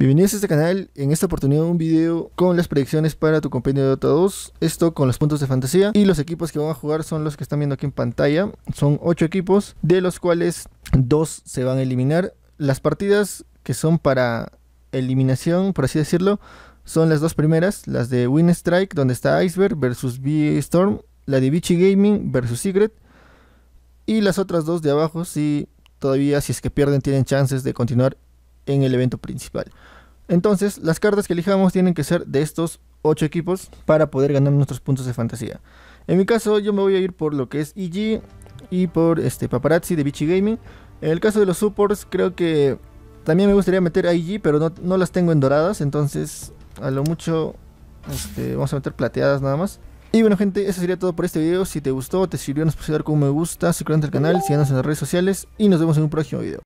Bienvenidos a este canal, en esta oportunidad un video con las predicciones para tu compendio de Dota 2, esto con los puntos de fantasía y los equipos que van a jugar son los que están viendo aquí en pantalla, son 8 equipos de los cuales 2 se van a eliminar, las partidas que son para eliminación, por así decirlo, son las dos primeras, las de Win Strike donde está Iceberg versus V-Storm, la de Vichy Gaming versus Secret y las otras dos de abajo si todavía si es que pierden tienen chances de continuar en el evento principal. Entonces, las cartas que elijamos tienen que ser de estos 8 equipos para poder ganar nuestros puntos de fantasía. En mi caso, yo me voy a ir por lo que es EG y por este Paparazzi de Vichy Gaming. En el caso de los supports, creo que también me gustaría meter a EG, pero no, no las tengo en doradas, entonces a lo mucho este, vamos a meter plateadas nada más. Y bueno gente, eso sería todo por este video. Si te gustó, te sirvió, nos puedes dar con un me gusta, suscríbete al canal, síganos en las redes sociales y nos vemos en un próximo video.